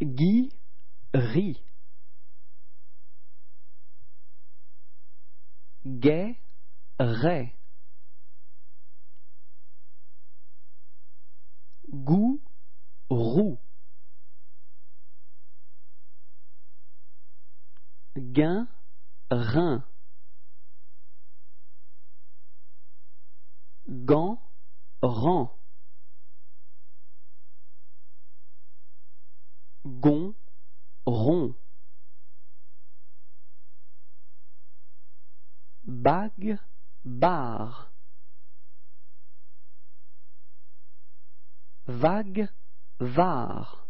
Guy rit. Rait. Goût roux. Gain rein. Gant rend. Bague barre. Vague var.